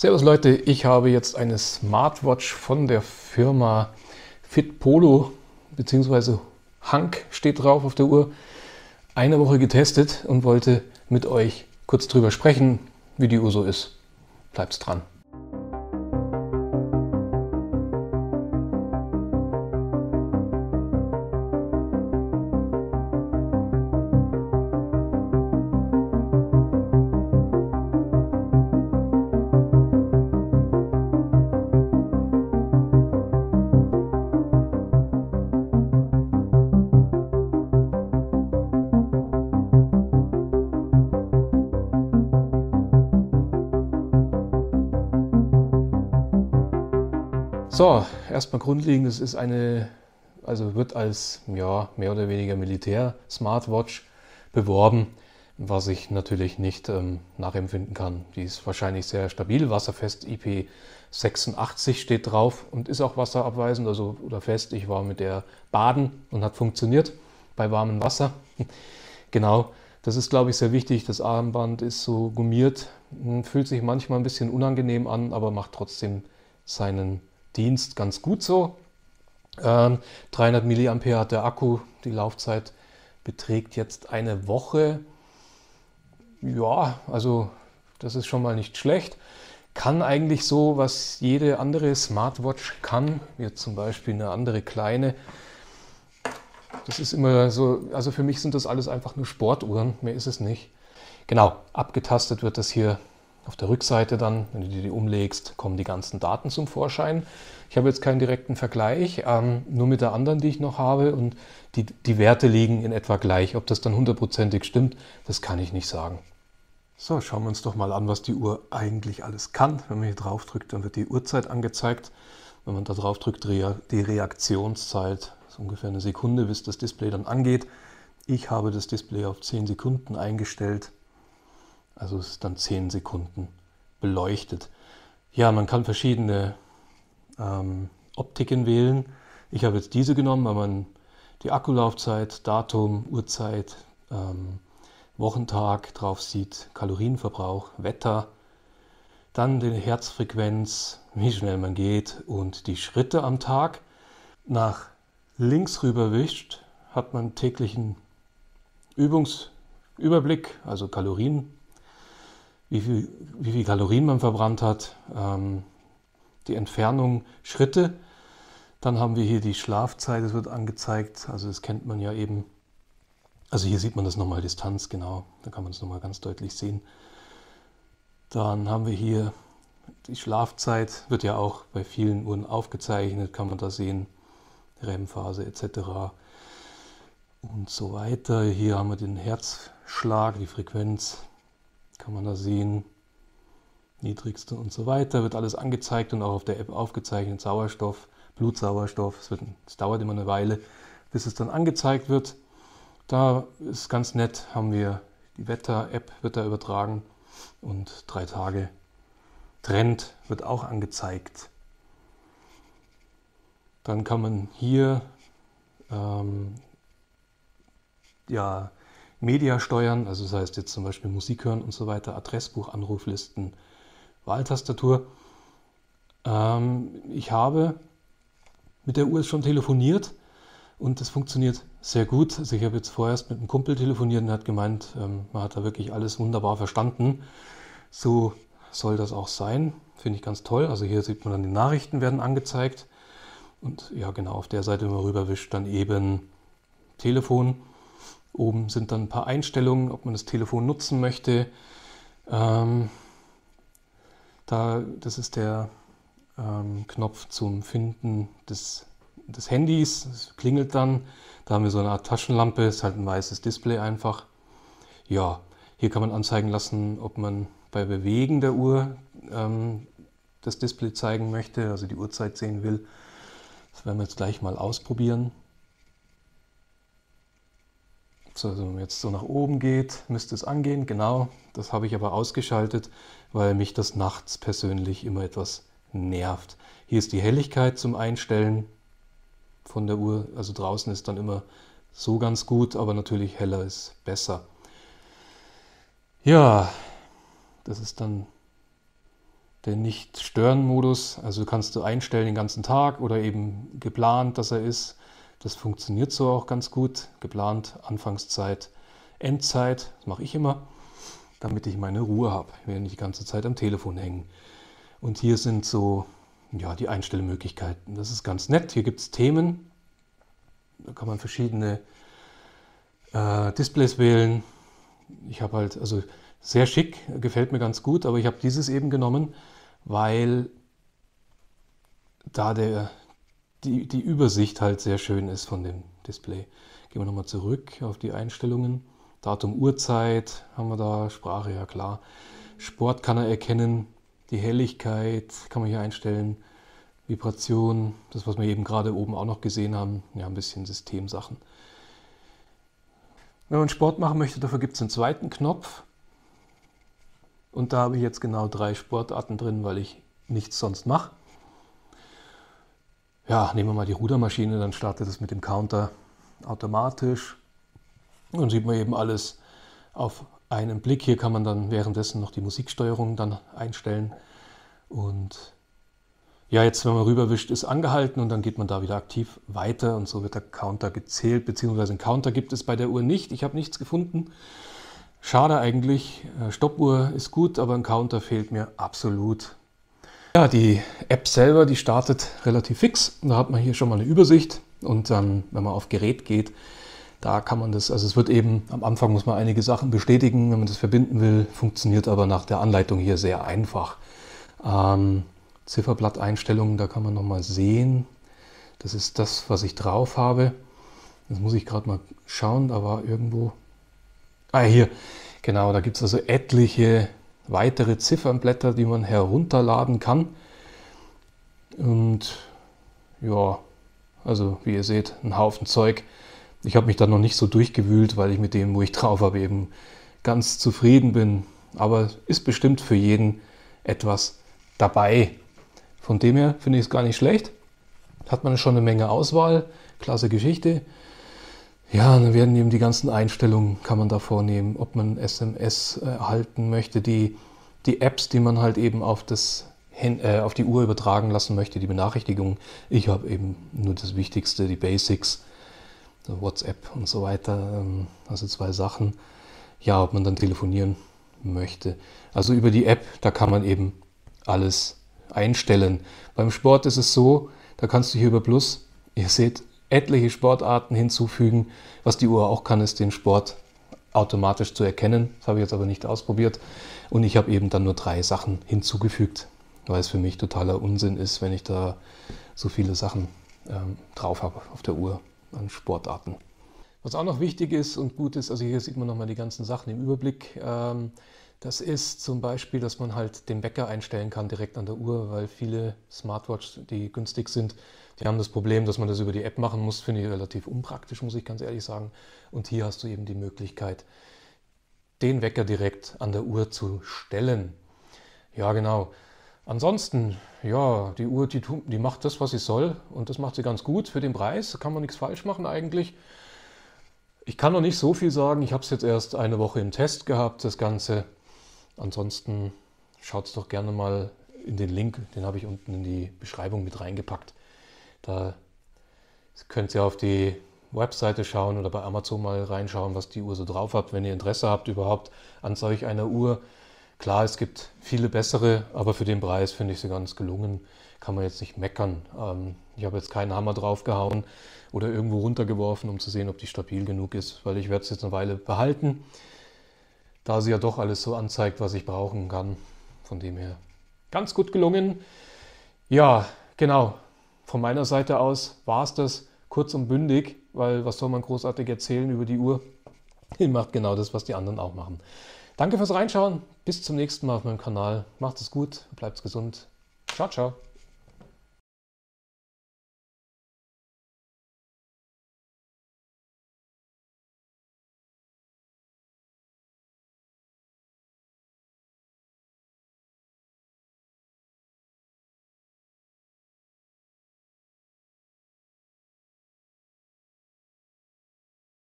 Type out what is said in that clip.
Servus Leute, ich habe jetzt eine Smartwatch von der Firma Fitpolo bzw. Hank steht drauf auf der Uhr, eine Woche getestet und wollte mit euch kurz drüber sprechen, wie die Uhr so ist. Bleibt dran. So, erstmal grundlegend, es ist eine, also wird als ja, mehr oder weniger Militär-Smartwatch beworben, was ich natürlich nicht ähm, nachempfinden kann. Die ist wahrscheinlich sehr stabil, wasserfest IP86 steht drauf und ist auch wasserabweisend also, oder fest. Ich war mit der baden und hat funktioniert bei warmem Wasser. genau, das ist glaube ich sehr wichtig. Das Armband ist so gummiert, hm, fühlt sich manchmal ein bisschen unangenehm an, aber macht trotzdem seinen Dienst ganz gut so. Ähm, 300 mAh hat der Akku, die Laufzeit beträgt jetzt eine Woche. Ja, also das ist schon mal nicht schlecht. Kann eigentlich so, was jede andere Smartwatch kann, wie zum Beispiel eine andere kleine. Das ist immer so, also für mich sind das alles einfach nur Sportuhren, mehr ist es nicht. Genau, abgetastet wird das hier auf der Rückseite dann, wenn du die umlegst, kommen die ganzen Daten zum Vorschein. Ich habe jetzt keinen direkten Vergleich, ähm, nur mit der anderen, die ich noch habe und die, die Werte liegen in etwa gleich. Ob das dann hundertprozentig stimmt, das kann ich nicht sagen. So, schauen wir uns doch mal an, was die Uhr eigentlich alles kann. Wenn man hier drauf drückt, dann wird die Uhrzeit angezeigt. Wenn man da drauf drückt, die Reaktionszeit, so ungefähr eine Sekunde, bis das Display dann angeht. Ich habe das Display auf 10 Sekunden eingestellt. Also es ist dann 10 Sekunden beleuchtet. Ja, man kann verschiedene ähm, Optiken wählen. Ich habe jetzt diese genommen, weil man die Akkulaufzeit, Datum, Uhrzeit, ähm, Wochentag drauf sieht, Kalorienverbrauch, Wetter, dann die Herzfrequenz, wie schnell man geht und die Schritte am Tag. Nach links rüber wischt, hat man täglichen Übungsüberblick, also Kalorien, wie viel, wie viel Kalorien man verbrannt hat, ähm, die Entfernung, Schritte. Dann haben wir hier die Schlafzeit, das wird angezeigt. Also das kennt man ja eben. Also hier sieht man das nochmal Distanz, genau. Da kann man es nochmal ganz deutlich sehen. Dann haben wir hier die Schlafzeit, wird ja auch bei vielen Uhren aufgezeichnet, kann man da sehen. REM-Phase etc. Und so weiter. Hier haben wir den Herzschlag, die Frequenz, kann man da sehen. Niedrigste und so weiter, wird alles angezeigt und auch auf der App aufgezeichnet. Sauerstoff, Blutsauerstoff, es, wird, es dauert immer eine Weile, bis es dann angezeigt wird. Da ist ganz nett, haben wir die Wetter-App wird da übertragen und drei Tage Trend wird auch angezeigt. Dann kann man hier ähm, ja, Media steuern, also das heißt jetzt zum Beispiel Musik hören und so weiter, Adressbuch, Anruflisten, Wahltastatur. Ähm, ich habe mit der Uhr schon telefoniert und das funktioniert sehr gut. Also ich habe jetzt vorerst mit einem Kumpel telefoniert und er hat gemeint, ähm, man hat da wirklich alles wunderbar verstanden. So soll das auch sein. Finde ich ganz toll. Also hier sieht man dann die Nachrichten werden angezeigt. Und ja, genau auf der Seite, wenn man rüberwischt, dann eben Telefon. Oben sind dann ein paar Einstellungen, ob man das Telefon nutzen möchte. Ähm, da, das ist der ähm, Knopf zum Finden des, des Handys. Es klingelt dann. Da haben wir so eine Art Taschenlampe, ist halt ein weißes Display einfach. Ja, hier kann man anzeigen lassen, ob man bei Bewegen der Uhr ähm, das Display zeigen möchte, also die Uhrzeit sehen will. Das werden wir jetzt gleich mal ausprobieren. So, also wenn man jetzt so nach oben geht, müsste es angehen. Genau, das habe ich aber ausgeschaltet, weil mich das nachts persönlich immer etwas nervt. Hier ist die Helligkeit zum Einstellen von der Uhr. Also draußen ist dann immer so ganz gut, aber natürlich heller ist besser. Ja, das ist dann den Nicht-Stören-Modus. Also kannst du einstellen den ganzen Tag oder eben geplant, dass er ist. Das funktioniert so auch ganz gut. Geplant, Anfangszeit, Endzeit. Das mache ich immer, damit ich meine Ruhe habe. Ich will nicht die ganze Zeit am Telefon hängen. Und hier sind so ja, die Einstellmöglichkeiten. Das ist ganz nett. Hier gibt es Themen. Da kann man verschiedene äh, Displays wählen. Ich habe halt, also sehr schick, gefällt mir ganz gut, aber ich habe dieses eben genommen, weil da der, die, die Übersicht halt sehr schön ist von dem Display. Gehen wir nochmal zurück auf die Einstellungen. Datum, Uhrzeit haben wir da, Sprache, ja klar. Sport kann er erkennen, die Helligkeit kann man hier einstellen, Vibration, das was wir eben gerade oben auch noch gesehen haben, ja ein bisschen Systemsachen. Wenn man Sport machen möchte, dafür gibt es einen zweiten Knopf. Und da habe ich jetzt genau drei Sportarten drin, weil ich nichts sonst mache. Ja, nehmen wir mal die Rudermaschine, dann startet es mit dem Counter automatisch. Und sieht man eben alles auf einen Blick. Hier kann man dann währenddessen noch die Musiksteuerung dann einstellen. Und ja, jetzt, wenn man rüberwischt, ist angehalten und dann geht man da wieder aktiv weiter und so wird der Counter gezählt, beziehungsweise einen Counter gibt es bei der Uhr nicht. Ich habe nichts gefunden. Schade eigentlich. Äh, Stoppuhr ist gut, aber ein Counter fehlt mir absolut. Ja, die App selber, die startet relativ fix. Da hat man hier schon mal eine Übersicht und dann, wenn man auf Gerät geht, da kann man das, also es wird eben, am Anfang muss man einige Sachen bestätigen, wenn man das verbinden will, funktioniert aber nach der Anleitung hier sehr einfach. Ähm, Zifferblatteinstellungen, da kann man nochmal sehen. Das ist das, was ich drauf habe. Das muss ich gerade mal schauen, da war irgendwo... Ah, hier, genau, da gibt es also etliche weitere Ziffernblätter, die man herunterladen kann. Und ja, also wie ihr seht, ein Haufen Zeug. Ich habe mich da noch nicht so durchgewühlt, weil ich mit dem, wo ich drauf habe, eben ganz zufrieden bin. Aber ist bestimmt für jeden etwas dabei. Von dem her finde ich es gar nicht schlecht. Hat man schon eine Menge Auswahl. Klasse Geschichte. Ja, dann werden eben die ganzen Einstellungen kann man da vornehmen, ob man SMS erhalten möchte, die, die Apps, die man halt eben auf, das, äh, auf die Uhr übertragen lassen möchte, die Benachrichtigungen. Ich habe eben nur das Wichtigste, die Basics, WhatsApp und so weiter, ähm, also zwei Sachen. Ja, ob man dann telefonieren möchte. Also über die App, da kann man eben alles einstellen. Beim Sport ist es so, da kannst du hier über Plus, ihr seht, etliche Sportarten hinzufügen. Was die Uhr auch kann, ist den Sport automatisch zu erkennen. Das habe ich jetzt aber nicht ausprobiert. Und ich habe eben dann nur drei Sachen hinzugefügt, weil es für mich totaler Unsinn ist, wenn ich da so viele Sachen ähm, drauf habe auf der Uhr an Sportarten. Was auch noch wichtig ist und gut ist, also hier sieht man nochmal die ganzen Sachen im Überblick. Ähm, das ist zum Beispiel, dass man halt den Wecker einstellen kann direkt an der Uhr, weil viele Smartwatches, die günstig sind, die haben das Problem, dass man das über die App machen muss. Finde ich relativ unpraktisch, muss ich ganz ehrlich sagen. Und hier hast du eben die Möglichkeit, den Wecker direkt an der Uhr zu stellen. Ja, genau. Ansonsten, ja, die Uhr, die, die macht das, was sie soll und das macht sie ganz gut für den Preis. Da kann man nichts falsch machen eigentlich. Ich kann noch nicht so viel sagen. Ich habe es jetzt erst eine Woche im Test gehabt, das Ganze. Ansonsten schaut es doch gerne mal in den Link, den habe ich unten in die Beschreibung mit reingepackt. Da könnt ihr auf die Webseite schauen oder bei Amazon mal reinschauen, was die Uhr so drauf hat, wenn ihr Interesse habt überhaupt an solch einer Uhr. Klar, es gibt viele bessere, aber für den Preis finde ich sie ganz gelungen. Kann man jetzt nicht meckern. Ähm, ich habe jetzt keinen Hammer draufgehauen oder irgendwo runtergeworfen, um zu sehen, ob die stabil genug ist, weil ich werde es jetzt eine Weile behalten da sie ja doch alles so anzeigt, was ich brauchen kann. Von dem her ganz gut gelungen. Ja, genau. Von meiner Seite aus war es das kurz und bündig, weil was soll man großartig erzählen über die Uhr? Die macht genau das, was die anderen auch machen. Danke fürs Reinschauen. Bis zum nächsten Mal auf meinem Kanal. Macht es gut, bleibt gesund. Ciao, ciao.